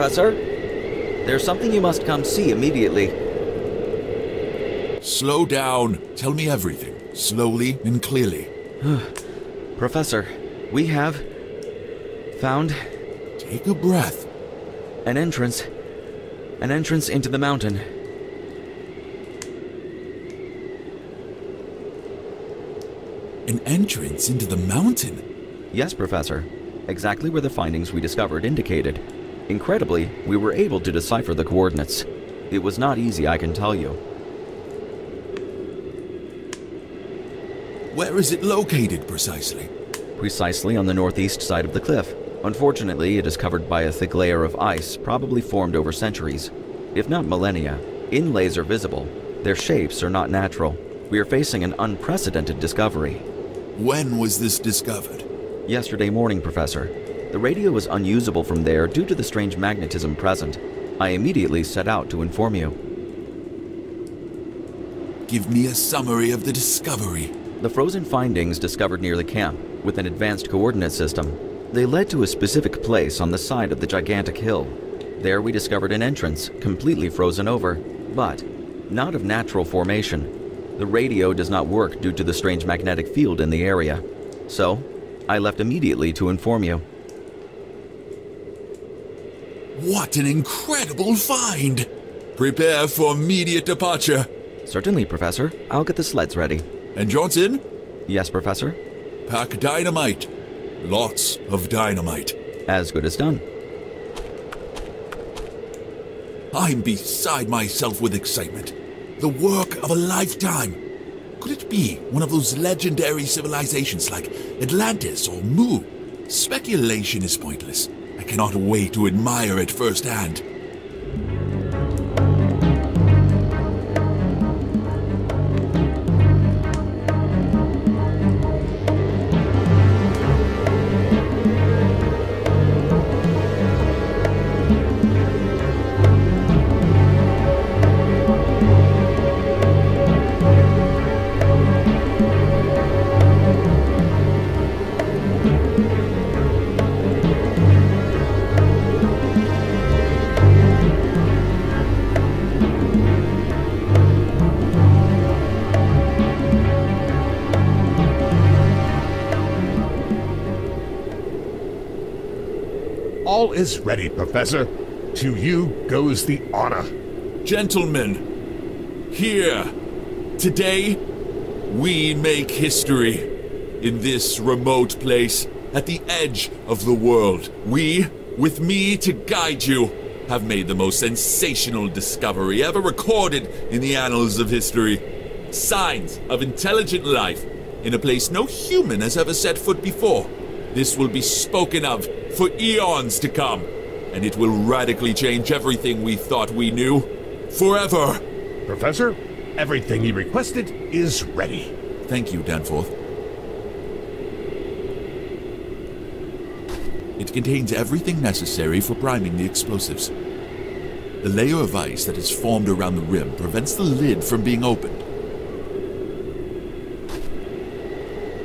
Professor. There's something you must come see immediately. Slow down. Tell me everything, slowly and clearly. Professor, we have found Take a breath. an entrance. An entrance into the mountain. An entrance into the mountain. Yes, Professor. Exactly where the findings we discovered indicated. Incredibly, we were able to decipher the coordinates. It was not easy, I can tell you. Where is it located precisely? Precisely on the northeast side of the cliff. Unfortunately, it is covered by a thick layer of ice, probably formed over centuries. If not millennia, inlays are visible. Their shapes are not natural. We are facing an unprecedented discovery. When was this discovered? Yesterday morning, Professor. The radio was unusable from there due to the strange magnetism present. I immediately set out to inform you. Give me a summary of the discovery. The frozen findings discovered near the camp, with an advanced coordinate system, they led to a specific place on the side of the gigantic hill. There we discovered an entrance, completely frozen over, but not of natural formation. The radio does not work due to the strange magnetic field in the area. So, I left immediately to inform you. What an incredible find! Prepare for immediate departure. Certainly, Professor. I'll get the sleds ready. And Johnson, Yes, Professor? pack dynamite. Lots of dynamite. As good as done. I'm beside myself with excitement. The work of a lifetime. Could it be one of those legendary civilizations like Atlantis or Mu? Speculation is pointless. I cannot wait to admire it firsthand. Is ready, Professor. To you goes the honor. Gentlemen, here, today, we make history. In this remote place, at the edge of the world, we, with me to guide you, have made the most sensational discovery ever recorded in the annals of history. Signs of intelligent life in a place no human has ever set foot before. This will be spoken of for eons to come, and it will radically change everything we thought we knew. Forever! Professor, everything you requested is ready. Thank you, Danforth. It contains everything necessary for priming the explosives. The layer of ice that has formed around the rim prevents the lid from being opened.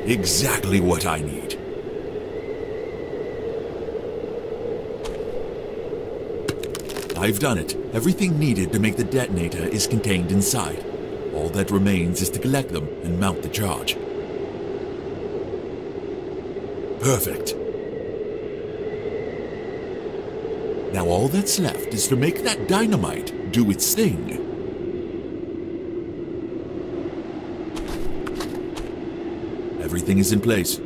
Exactly what I need. I've done it. Everything needed to make the detonator is contained inside. All that remains is to collect them and mount the charge. Perfect. Now all that's left is to make that dynamite do its thing. Everything is in place.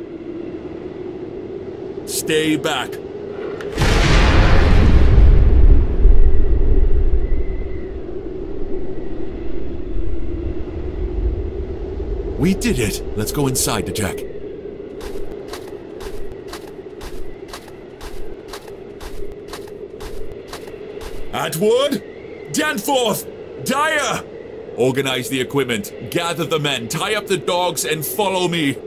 Stay back. We did it! Let's go inside to check. Atwood! Danforth! Dyer! Organize the equipment, gather the men, tie up the dogs, and follow me.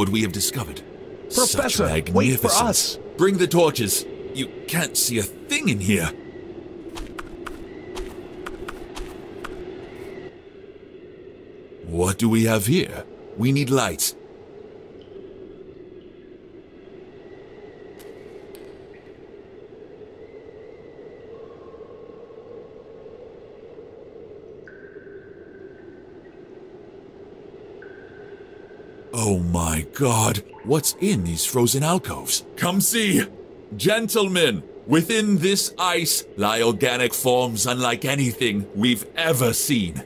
what we have discovered. Professor, wait for us. Bring the torches. You can't see a thing in here. What do we have here? We need lights. Oh my god, what's in these frozen alcoves? Come see! Gentlemen, within this ice lie organic forms unlike anything we've ever seen.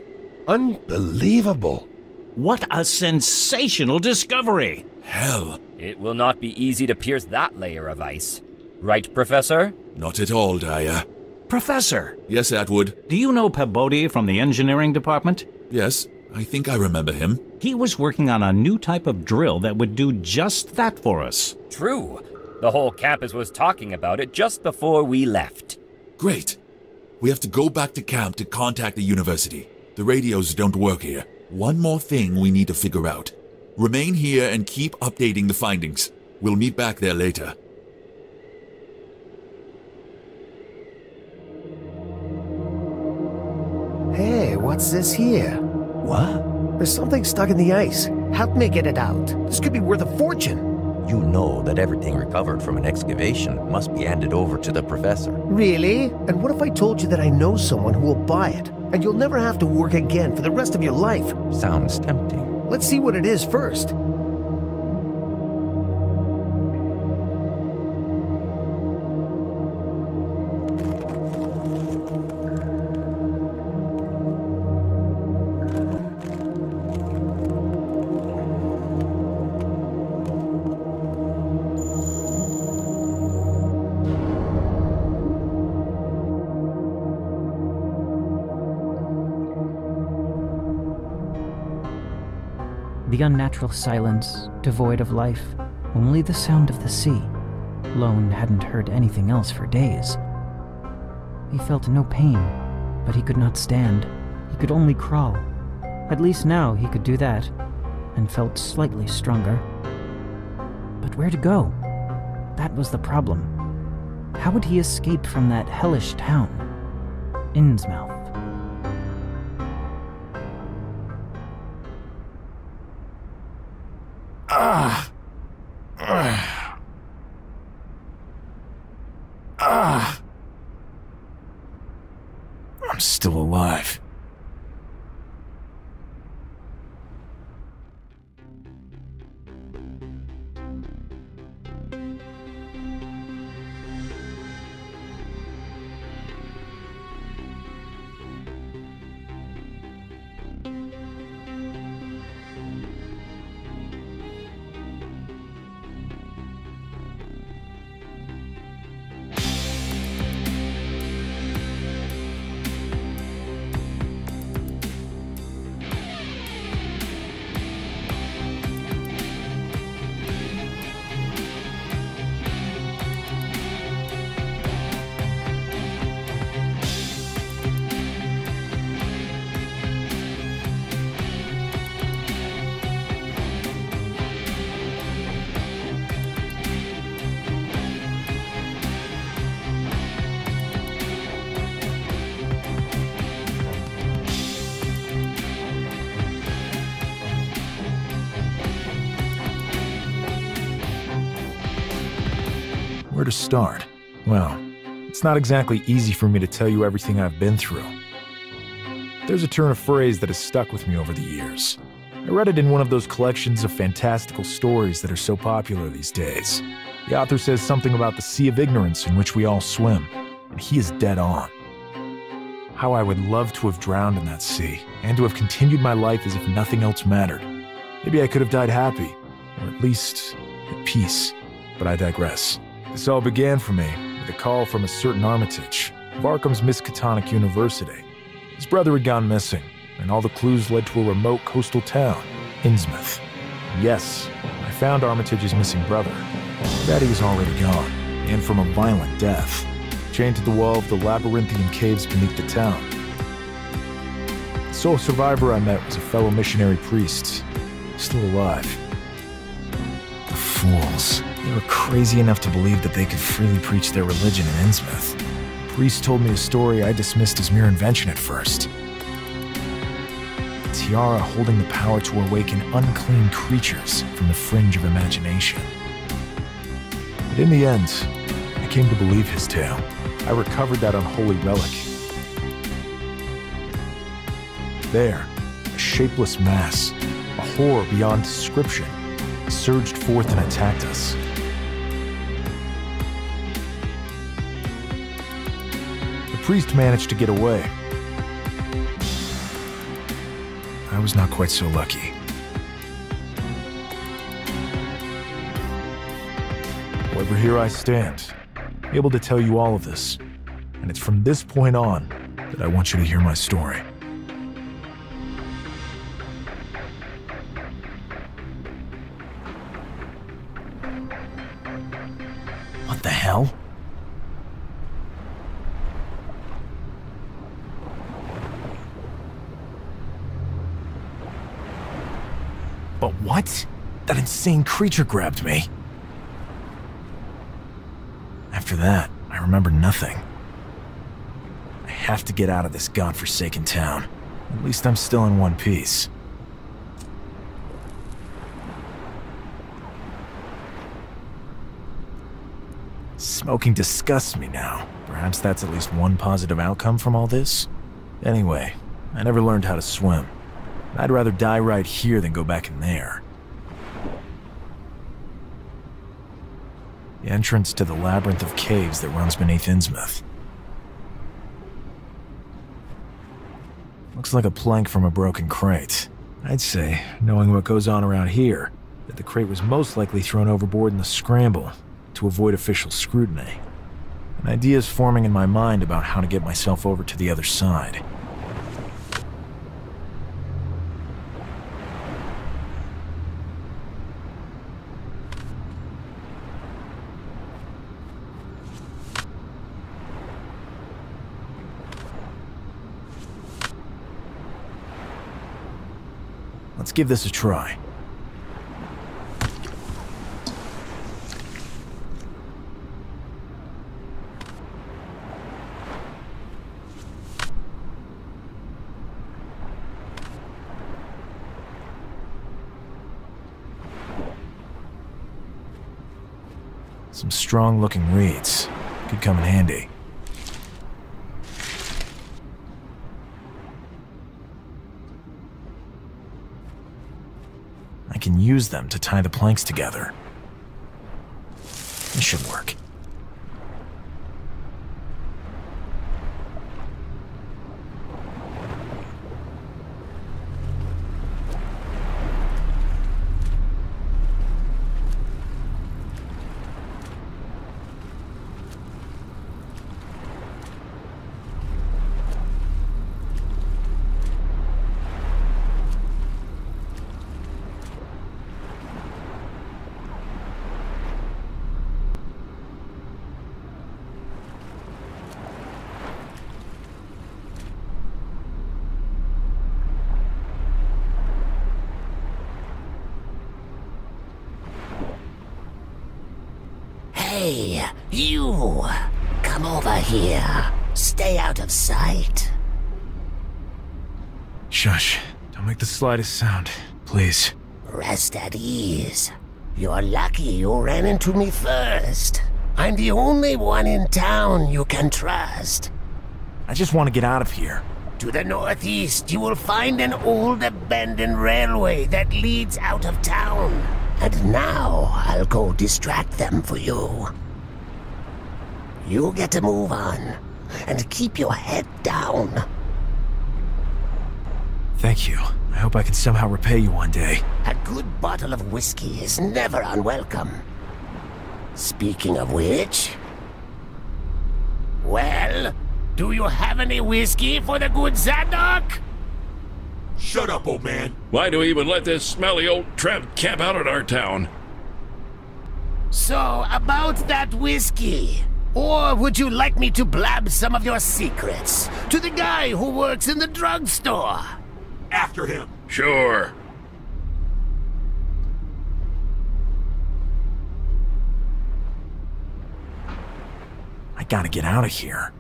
Unbelievable. What a sensational discovery! Hell, It will not be easy to pierce that layer of ice. Right, Professor? not at all, Dyer. Professor, Yes, Atwood. do you know Pabodie from the engineering department? Yes, I think I remember him. He was working on a new type of drill that would do just that for us. True. The whole campus was talking about it just before we left. Great. We have to go back to camp to contact the university. The radios don't work here. One more thing we need to figure out. Remain here and keep updating the findings. We'll meet back there later. Hey, what's this here? What? There's something stuck in the ice. Help me get it out. This could be worth a fortune. You know that everything recovered from an excavation must be handed over to the professor. Really? And what if I told you that I know someone who will buy it, and you'll never have to work again for the rest of your life? Sounds tempting. Let's see what it is first. The unnatural silence, devoid of life, only the sound of the sea. Lone hadn't heard anything else for days. He felt no pain, but he could not stand. He could only crawl. At least now he could do that, and felt slightly stronger. But where to go? That was the problem. How would he escape from that hellish town? Innsmouth. Where to start? Well, it's not exactly easy for me to tell you everything I've been through. There's a turn of phrase that has stuck with me over the years. I read it in one of those collections of fantastical stories that are so popular these days. The author says something about the sea of ignorance in which we all swim, and he is dead on. How I would love to have drowned in that sea, and to have continued my life as if nothing else mattered. Maybe I could have died happy, or at least at peace, but I digress. This all began for me with a call from a certain Armitage of Arkham's Miskatonic University. His brother had gone missing, and all the clues led to a remote coastal town, Innsmouth. Yes, I found Armitage's missing brother. He was already gone, and from a violent death, chained to the wall of the labyrinthian caves beneath the town. The sole survivor I met was a fellow missionary priest, still alive. The fools. They were crazy enough to believe that they could freely preach their religion in Innsmouth. Priest told me a story I dismissed as mere invention at first. tiara holding the power to awaken unclean creatures from the fringe of imagination. But in the end, I came to believe his tale. I recovered that unholy relic. There, a shapeless mass, a horror beyond description, surged forth and attacked us. Priest managed to get away. I was not quite so lucky. However, here I stand, able to tell you all of this. And it's from this point on that I want you to hear my story. That insane creature grabbed me. After that, I remember nothing. I have to get out of this godforsaken town. At least I'm still in one piece. Smoking disgusts me now. Perhaps that's at least one positive outcome from all this? Anyway, I never learned how to swim. I'd rather die right here than go back in there. The entrance to the labyrinth of caves that runs beneath Innsmouth. Looks like a plank from a broken crate. I'd say, knowing what goes on around here, that the crate was most likely thrown overboard in the scramble to avoid official scrutiny. An idea is forming in my mind about how to get myself over to the other side. Give this a try. Some strong looking reeds. Could come in handy. I can use them to tie the planks together. This should work. Hey, you! Come over here. Stay out of sight. Shush. Don't make the slightest sound. Please. Rest at ease. You're lucky you ran into me first. I'm the only one in town you can trust. I just want to get out of here. To the northeast, you will find an old abandoned railway that leads out of town. And now I'll go distract them for you. You get to move on and keep your head down. Thank you. I hope I can somehow repay you one day. A good bottle of whiskey is never unwelcome. Speaking of which... Well, do you have any whiskey for the good Zadok? Shut up, old man. Why do we even let this smelly old tramp camp out at our town? So, about that whiskey. Or would you like me to blab some of your secrets to the guy who works in the drugstore? After him. Sure. I gotta get out of here.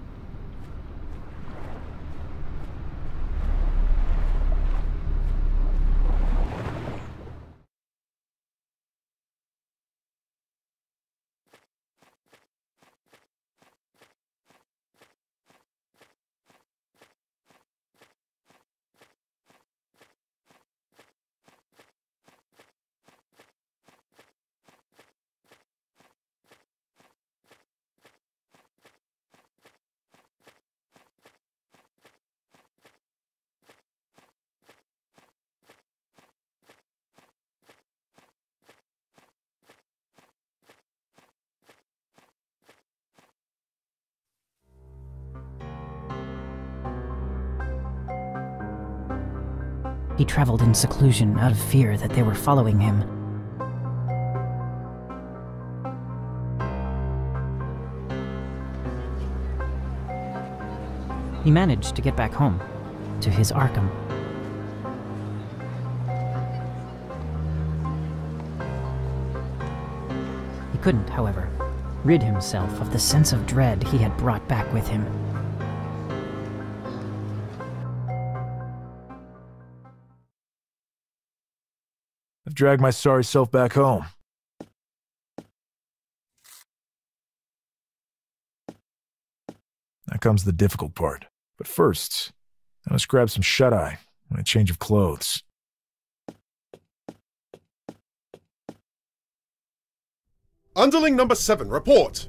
He traveled in seclusion out of fear that they were following him. He managed to get back home, to his Arkham. He couldn't, however, rid himself of the sense of dread he had brought back with him. I've my sorry self back home. Now comes the difficult part. But first, I must grab some shut-eye and a change of clothes. Underling number seven, report.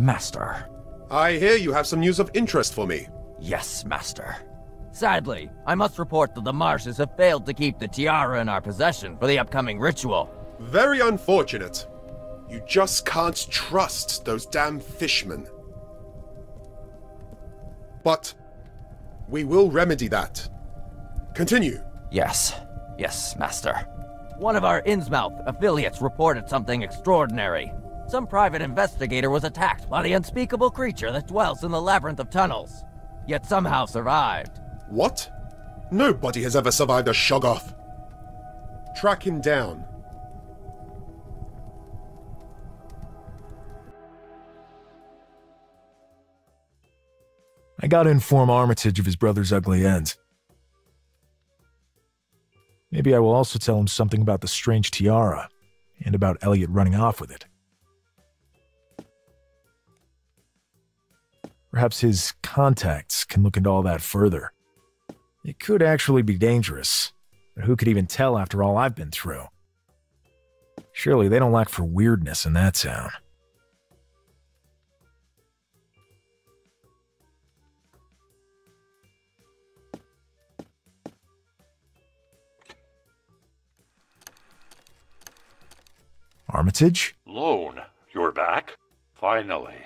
Master. I hear you have some news of interest for me. Yes, Master. Sadly, I must report that the Marshes have failed to keep the tiara in our possession for the upcoming ritual. Very unfortunate. You just can't trust those damn fishmen. But we will remedy that. Continue. Yes, yes, Master. One of our Innsmouth affiliates reported something extraordinary. Some private investigator was attacked by the unspeakable creature that dwells in the labyrinth of tunnels, yet somehow survived. What? Nobody has ever survived a Shoggoth. Track him down. I gotta inform Armitage of his brother's ugly end. Maybe I will also tell him something about the strange tiara, and about Elliot running off with it. Perhaps his contacts can look into all that further. It could actually be dangerous, but who could even tell after all I've been through? Surely they don't lack for weirdness in that town. Armitage? Lone, you're back? Finally.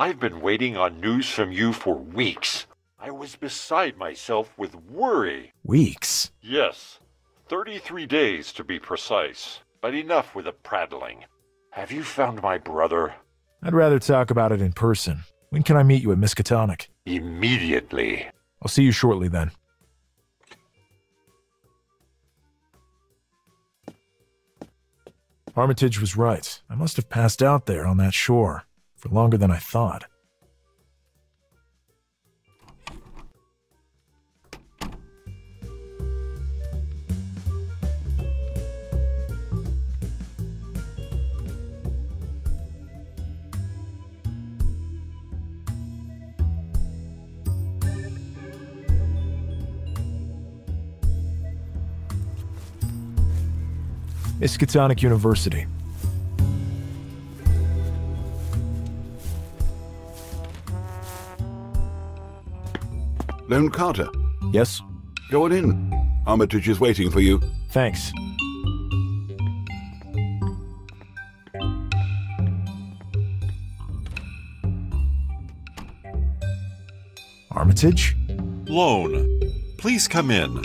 I've been waiting on news from you for weeks. I was beside myself with worry. Weeks? Yes. 33 days to be precise. But enough with the prattling. Have you found my brother? I'd rather talk about it in person. When can I meet you at Miskatonic? Immediately. I'll see you shortly then. Armitage was right. I must have passed out there on that shore for longer than I thought. Miskatonic University. Lone Carter. Yes? Go on in. Armitage is waiting for you. Thanks. Armitage? Lone, please come in.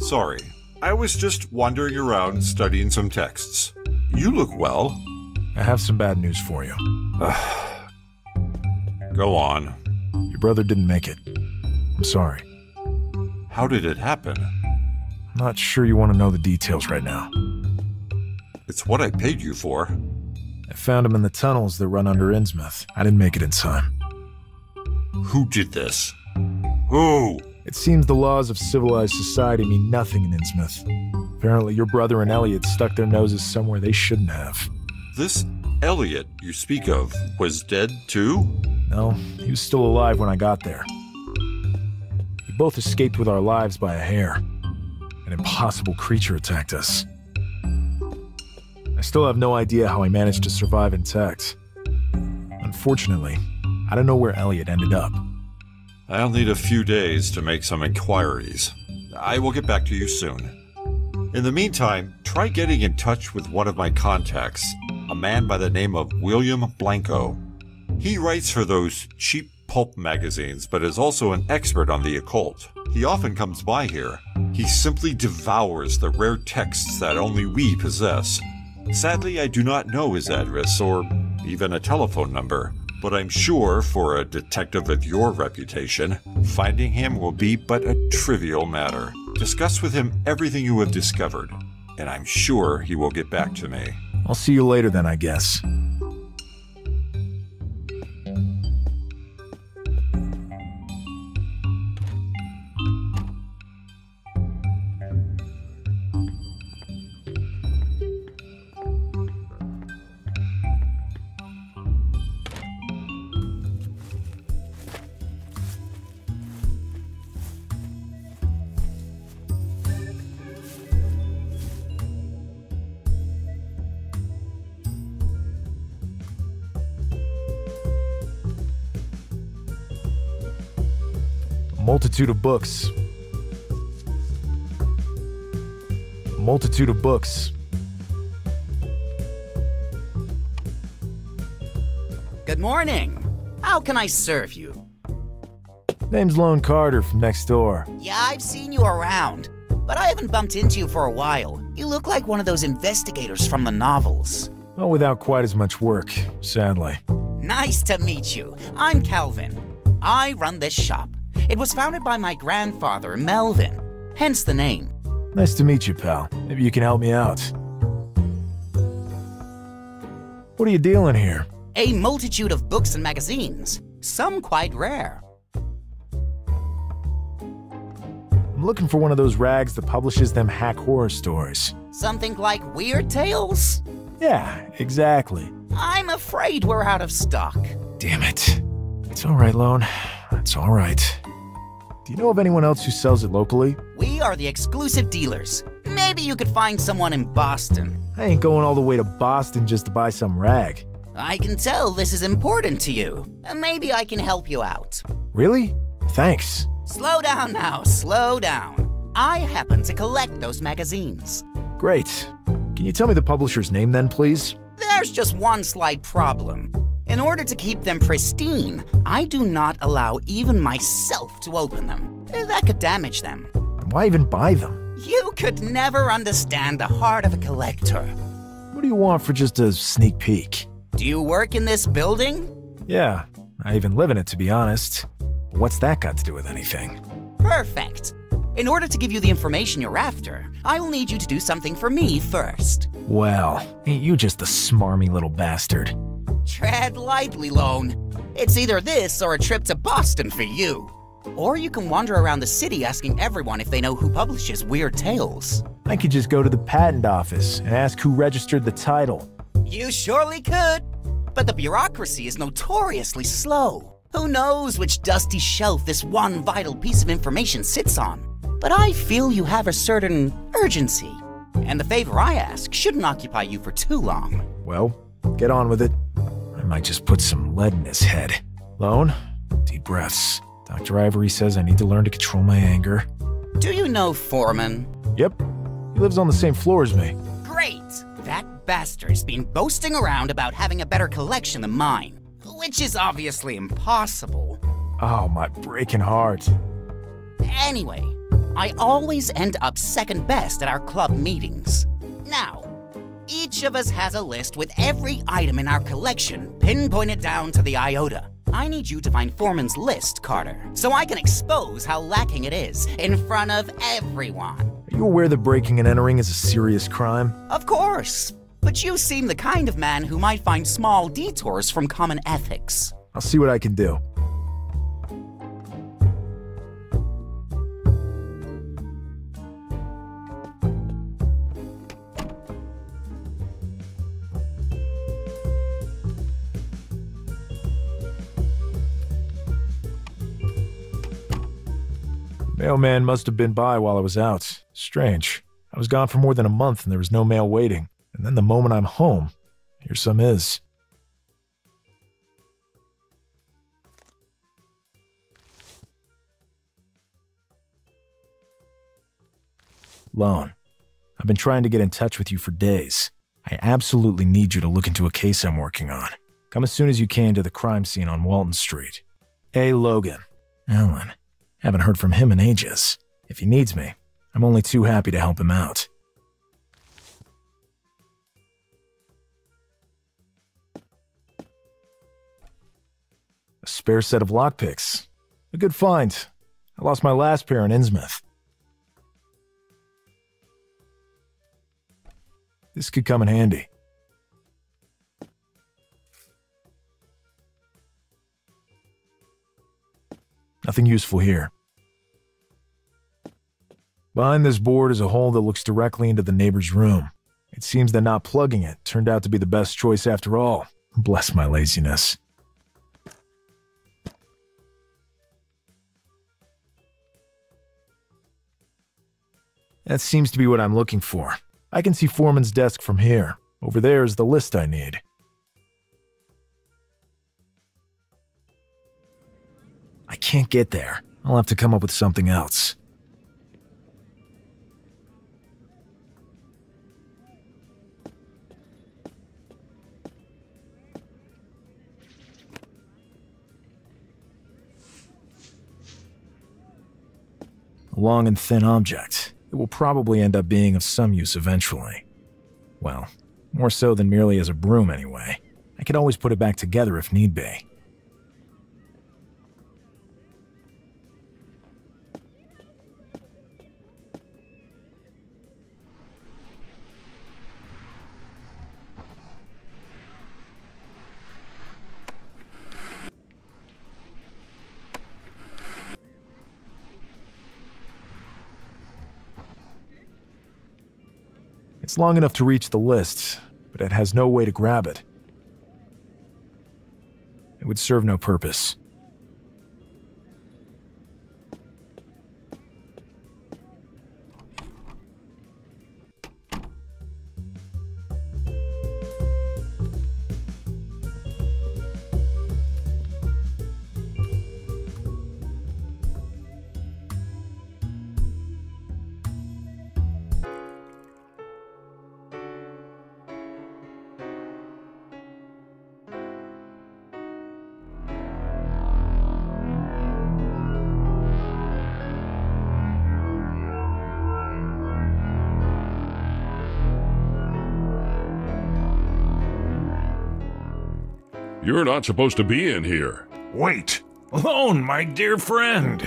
Sorry, I was just wandering around studying some texts. You look well. I have some bad news for you. Go on. Your brother didn't make it. I'm sorry. How did it happen? I'm not sure you want to know the details right now. It's what I paid you for. I found him in the tunnels that run under Innsmouth. I didn't make it in time. Who did this? Who? It seems the laws of civilized society mean nothing in Innsmouth. Apparently, your brother and Elliot stuck their noses somewhere they shouldn't have. This Elliot you speak of was dead too? No, he was still alive when I got there. We both escaped with our lives by a hair. An impossible creature attacked us. I still have no idea how I managed to survive intact. Unfortunately, I don't know where Elliot ended up. I'll need a few days to make some inquiries. I will get back to you soon. In the meantime, try getting in touch with one of my contacts, man by the name of William Blanco. He writes for those cheap pulp magazines, but is also an expert on the occult. He often comes by here. He simply devours the rare texts that only we possess. Sadly, I do not know his address or even a telephone number, but I'm sure for a detective of your reputation, finding him will be but a trivial matter. Discuss with him everything you have discovered, and I'm sure he will get back to me. I'll see you later then, I guess. Multitude of books. multitude of books. Good morning. How can I serve you? Name's Lone Carter from next door. Yeah, I've seen you around, but I haven't bumped into you for a while. You look like one of those investigators from the novels. Well, without quite as much work, sadly. Nice to meet you. I'm Calvin. I run this shop. It was founded by my grandfather, Melvin, hence the name. Nice to meet you, pal. Maybe you can help me out. What are you dealing here? A multitude of books and magazines, some quite rare. I'm looking for one of those rags that publishes them hack horror stories. Something like Weird Tales? Yeah, exactly. I'm afraid we're out of stock. Damn it. It's alright, Lone. It's alright. Do you know of anyone else who sells it locally? We are the exclusive dealers. Maybe you could find someone in Boston. I ain't going all the way to Boston just to buy some rag. I can tell this is important to you. Uh, maybe I can help you out. Really? Thanks. Slow down now, slow down. I happen to collect those magazines. Great. Can you tell me the publisher's name then, please? There's just one slight problem. In order to keep them pristine, I do not allow even myself to open them. That could damage them. Why even buy them? You could never understand the heart of a collector. What do you want for just a sneak peek? Do you work in this building? Yeah, I even live in it to be honest. What's that got to do with anything? Perfect. In order to give you the information you're after, I will need you to do something for me first. Well, ain't you just a smarmy little bastard? Tread lightly, Lone. It's either this or a trip to Boston for you. Or you can wander around the city asking everyone if they know who publishes Weird Tales. I could just go to the patent office and ask who registered the title. You surely could. But the bureaucracy is notoriously slow. Who knows which dusty shelf this one vital piece of information sits on? But I feel you have a certain urgency. And the favor I ask shouldn't occupy you for too long. Well, get on with it. I might just put some lead in his head. Lone, deep breaths. Dr. Ivory says I need to learn to control my anger. Do you know Foreman? Yep. He lives on the same floor as me. Great! That bastard's been boasting around about having a better collection than mine, which is obviously impossible. Oh, my breaking heart. Anyway, I always end up second best at our club meetings. Now, each of us has a list with every item in our collection pinpointed down to the iota. I need you to find Foreman's list, Carter, so I can expose how lacking it is in front of everyone. Are you aware that breaking and entering is a serious crime? Of course. But you seem the kind of man who might find small detours from common ethics. I'll see what I can do. Mailman must have been by while I was out. Strange. I was gone for more than a month and there was no mail waiting. And then the moment I'm home, here some is. Lone, I've been trying to get in touch with you for days. I absolutely need you to look into a case I'm working on. Come as soon as you can to the crime scene on Walton Street. A. Logan. Alan. Haven't heard from him in ages. If he needs me, I'm only too happy to help him out. A spare set of lockpicks. A good find. I lost my last pair in Innsmouth. This could come in handy. Nothing useful here. Behind this board is a hole that looks directly into the neighbor's room. It seems that not plugging it turned out to be the best choice after all. Bless my laziness. That seems to be what I'm looking for. I can see Foreman's desk from here. Over there is the list I need. I can't get there. I'll have to come up with something else. Long and thin object. It will probably end up being of some use eventually. Well, more so than merely as a broom anyway. I could always put it back together if need be. Long enough to reach the list, but it has no way to grab it. It would serve no purpose. You're not supposed to be in here. Wait! Lone, my dear friend!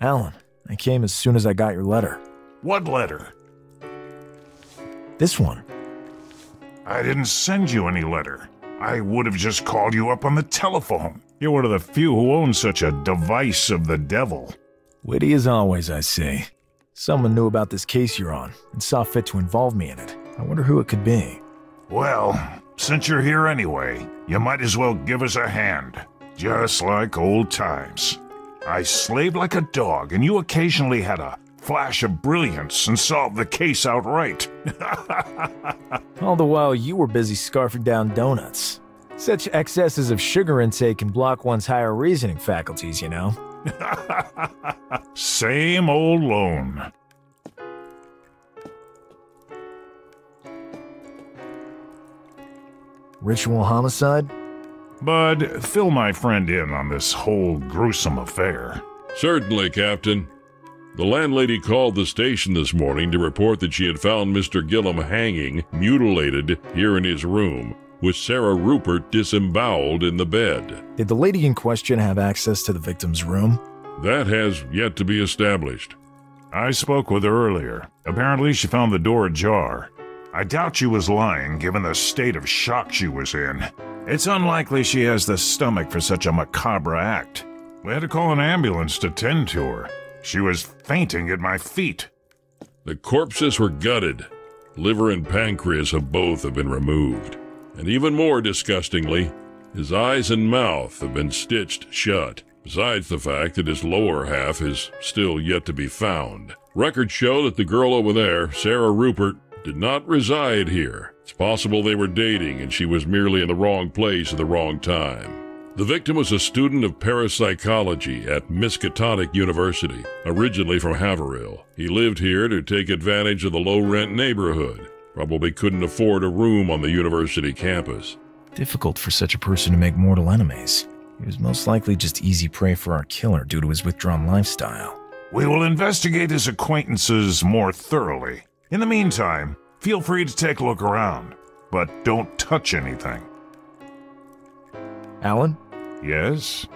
Alan, I came as soon as I got your letter. What letter? This one. I didn't send you any letter. I would have just called you up on the telephone. You're one of the few who own such a device of the devil. Witty as always, I see. Someone knew about this case you're on and saw fit to involve me in it. I wonder who it could be. Well, since you're here anyway, you might as well give us a hand. Just like old times. I slaved like a dog, and you occasionally had a flash of brilliance and solved the case outright. All the while you were busy scarfing down donuts. Such excesses of sugar intake can block one's higher reasoning faculties, you know. Same old lone. Ritual homicide? Bud, fill my friend in on this whole gruesome affair. Certainly, Captain. The landlady called the station this morning to report that she had found Mr. Gillum hanging, mutilated, here in his room, with Sarah Rupert disemboweled in the bed. Did the lady in question have access to the victim's room? That has yet to be established. I spoke with her earlier. Apparently, she found the door ajar. I doubt she was lying, given the state of shock she was in. It's unlikely she has the stomach for such a macabre act. We had to call an ambulance to tend to her. She was fainting at my feet. The corpses were gutted. Liver and pancreas of both have been removed. And even more disgustingly, his eyes and mouth have been stitched shut, besides the fact that his lower half is still yet to be found. Records show that the girl over there, Sarah Rupert, did not reside here. It's possible they were dating and she was merely in the wrong place at the wrong time. The victim was a student of parapsychology at Miskatonic University, originally from Haverhill. He lived here to take advantage of the low rent neighborhood. Probably couldn't afford a room on the university campus. Difficult for such a person to make mortal enemies. He was most likely just easy prey for our killer due to his withdrawn lifestyle. We will investigate his acquaintances more thoroughly. In the meantime, feel free to take a look around, but don't touch anything. Alan? Yes?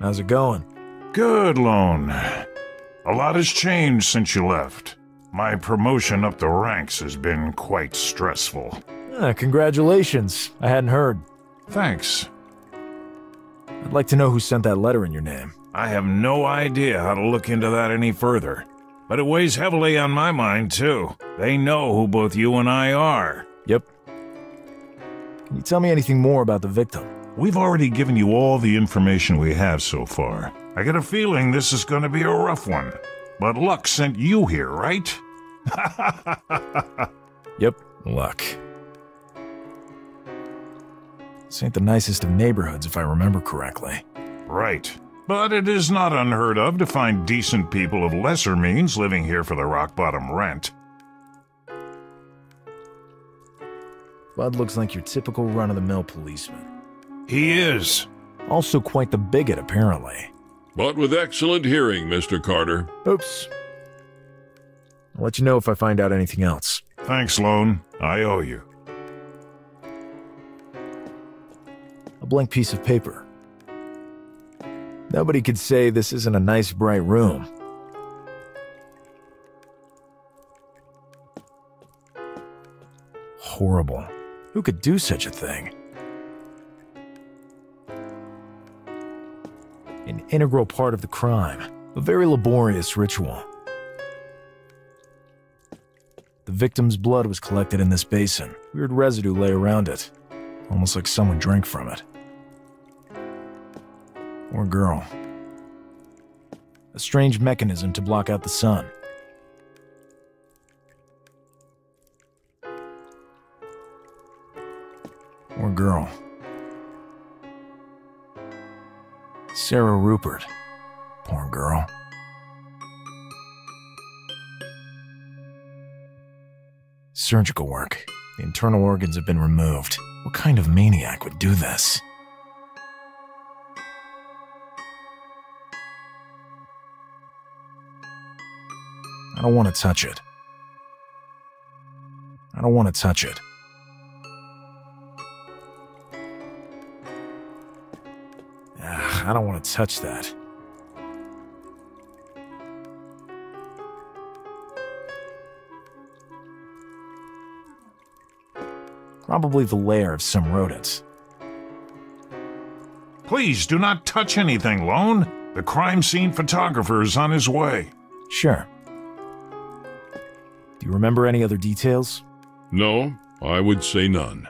How's it going? Good, Lone. A lot has changed since you left. My promotion up the ranks has been quite stressful. Ah, congratulations. I hadn't heard. Thanks. I'd like to know who sent that letter in your name. I have no idea how to look into that any further. But it weighs heavily on my mind, too. They know who both you and I are. Yep. Can you tell me anything more about the victim? We've already given you all the information we have so far. I get a feeling this is going to be a rough one. But luck sent you here, right? yep, luck. This ain't the nicest of neighborhoods, if I remember correctly. Right. But it is not unheard of to find decent people of lesser means living here for the rock bottom rent. Bud looks like your typical run of the mill policeman. He is. Also quite the bigot, apparently. But with excellent hearing, Mr. Carter. Oops. I'll let you know if I find out anything else. Thanks, Lone. I owe you. A blank piece of paper. Nobody could say this isn't a nice, bright room. Horrible. Who could do such a thing? An integral part of the crime, a very laborious ritual. The victim's blood was collected in this basin. Weird residue lay around it, almost like someone drank from it. Or girl. A strange mechanism to block out the sun. Or girl. Sarah Rupert. Poor girl. Surgical work. The internal organs have been removed. What kind of maniac would do this? Don't want to touch it. I don't want to touch it. Ugh, I don't want to touch that. Probably the lair of some rodents. Please do not touch anything, Lone. The crime scene photographer is on his way. Sure. Do you remember any other details? No, I would say none.